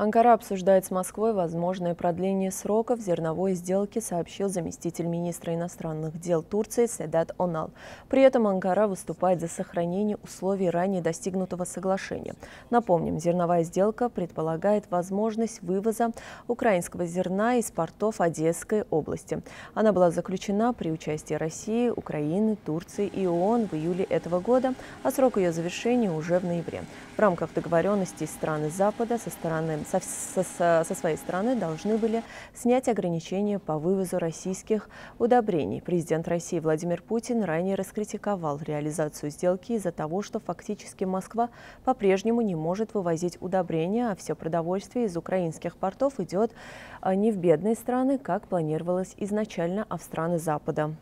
Анкара обсуждает с Москвой возможное продление сроков зерновой сделки, сообщил заместитель министра иностранных дел Турции Седат Онал. При этом Анкара выступает за сохранение условий ранее достигнутого соглашения. Напомним, зерновая сделка предполагает возможность вывоза украинского зерна из портов Одесской области. Она была заключена при участии России, Украины, Турции и ООН в июле этого года, а срок ее завершения уже в ноябре. В рамках договоренностей страны Запада со стороны со, со, со своей стороны должны были снять ограничения по вывозу российских удобрений. Президент России Владимир Путин ранее раскритиковал реализацию сделки из-за того, что фактически Москва по-прежнему не может вывозить удобрения, а все продовольствие из украинских портов идет а, не в бедные страны, как планировалось изначально, а в страны Запада.